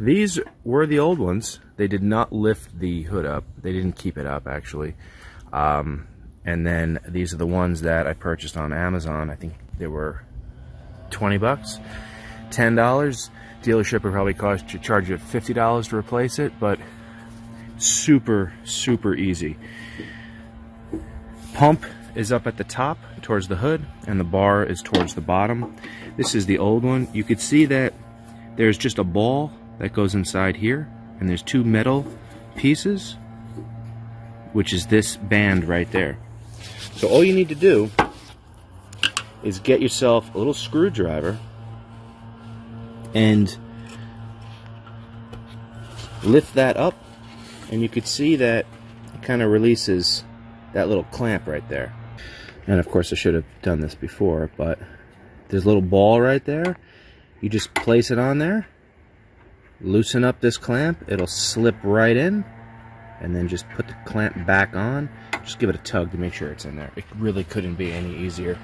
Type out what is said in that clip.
These were the old ones. They did not lift the hood up. They didn't keep it up, actually. Um, and then these are the ones that I purchased on Amazon. I think they were 20 bucks, $10. Dealership would probably cost you, charge you $50 to replace it, but super, super easy. Pump is up at the top towards the hood and the bar is towards the bottom. This is the old one. You could see that there's just a ball that goes inside here and there's two metal pieces which is this band right there. So all you need to do is get yourself a little screwdriver and lift that up and you could see that it kind of releases that little clamp right there. And of course I should have done this before, but there's a little ball right there. You just place it on there, loosen up this clamp, it'll slip right in, and then just put the clamp back on. Just give it a tug to make sure it's in there. It really couldn't be any easier.